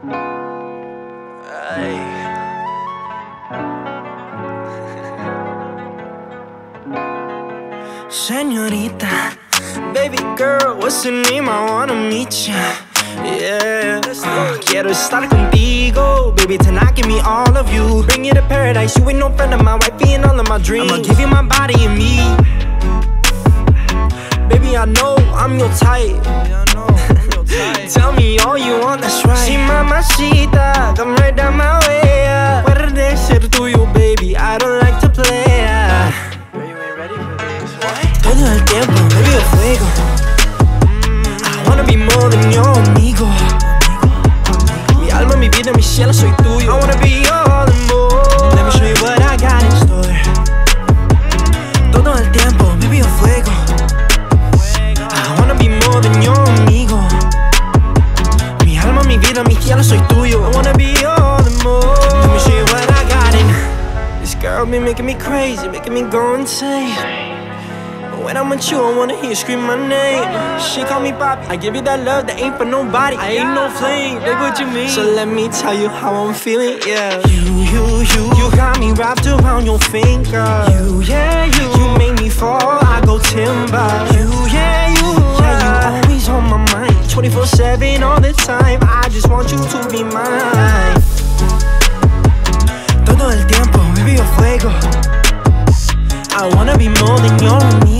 Senorita, baby girl, what's your name? I wanna meet ya. Yeah, uh, quiero estar contigo, baby. Tonight, give me all of you. Bring you to paradise. You ain't no friend of my wife, and all of my dreams. I'ma give you my body and me. Baby, I know I'm your type. Amigo. Mi alma, mi vida, mi cielo, soy tuyo. I wanna be all and more. Let me show you what I got in store. Todo el tiempo, baby, a fuego. I wanna be more than your amigo. Mi alma, mi vida, mi cielo, soy tuyo. I wanna be all and more. Let me show you what I got in. This girl be making me crazy, making me go insane. When I'm with you, I wanna hear you scream my name. She call me Bobby. I give you that love that ain't for nobody. I ain't no flame, baby, what you mean? So let me tell you how I'm feeling, yeah. You, you, you, you got me wrapped around your finger. You, yeah, you, you make me fall. I go timber. You, yeah, you, yeah, you always on my mind. 24 7 all the time. I just want you to be mine. Todo el tiempo, baby, a fuego. I wanna be more than your.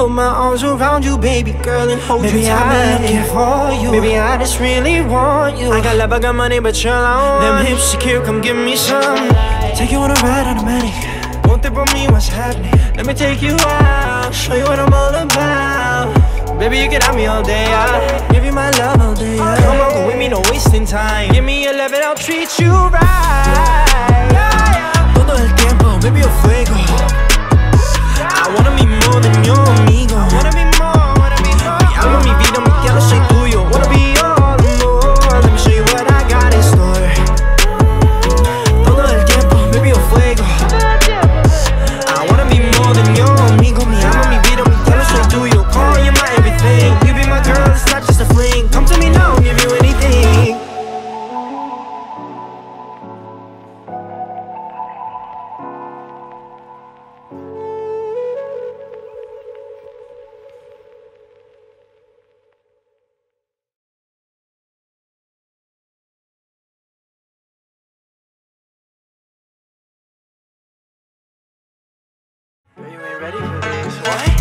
Put my arms around you, baby girl, and hold Baby, you I've tight. been looking for you. Baby, I just really want you. I got love, I got money, but you're alone. Them hips secure, come give me some. Take you on a ride automatic. Won't think about me, what's happening? Let me take you out, show you what I'm all about. Baby, you can have me all day, I'll Give you my love all day. Come on, go with me, no wasting time. Give me 11, I'll treat you right.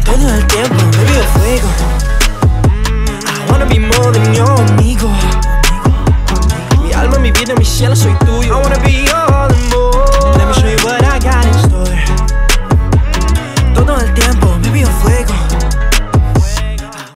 Todo el tiempo, a fuego.